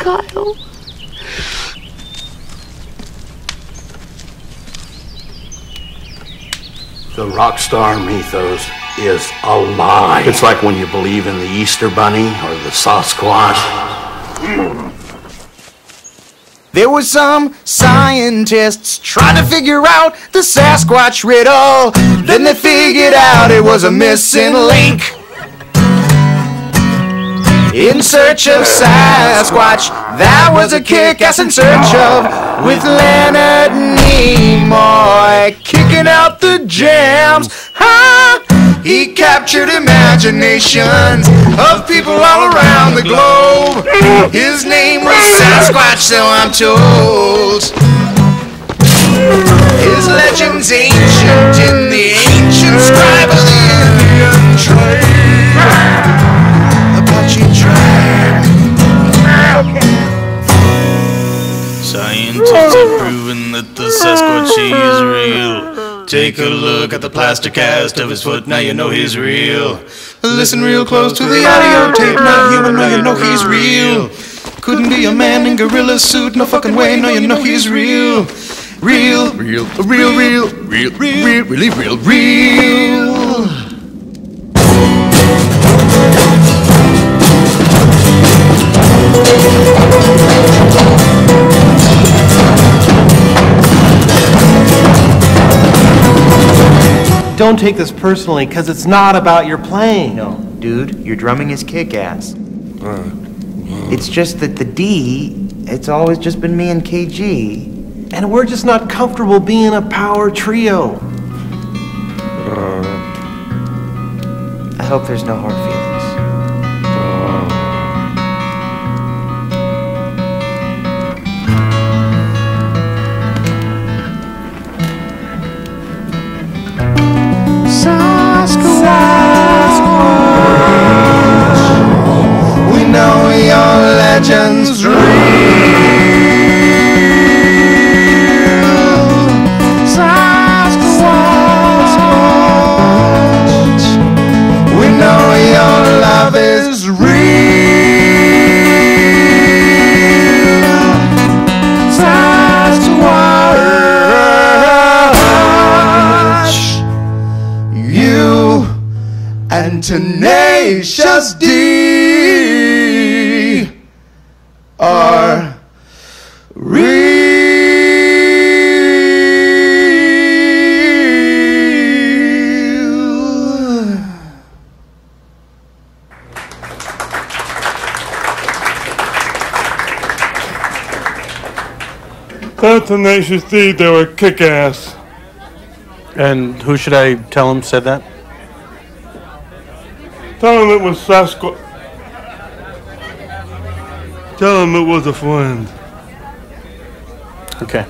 Kyle. The rock star mythos is a lie. It's like when you believe in the Easter Bunny or the Sasquatch. There were some scientists trying to figure out the Sasquatch riddle. Then they figured out it was a missing link. In search of Sasquatch, that was a kick-ass in search of with Leonard Nimoy kicking out the jams. Ha! He captured imaginations of people all around the globe. His name was Sasquatch, so I'm told. Scientists have proven that the Sasquatch is real. Take a look at the plaster cast of his foot, now you know he's real. Listen real close to the audio tape, not human, now you know he's real. Couldn't be a man in gorilla suit, no fucking way, no you know he's real. Real, real, real, real, real, real, really real, real. Don't take this personally, because it's not about your playing. No, dude, your drumming is kick-ass. Uh, it's just that the D, it's always just been me and KG. And we're just not comfortable being a power trio. Uh, I hope there's no hard feelings. Legends real. We know your love is real. You and Tenacious are real. That Tenacious D, they were kick-ass. And who should I tell him said that? Tell him it was Sasquatch. Tell him it was a friend. Okay.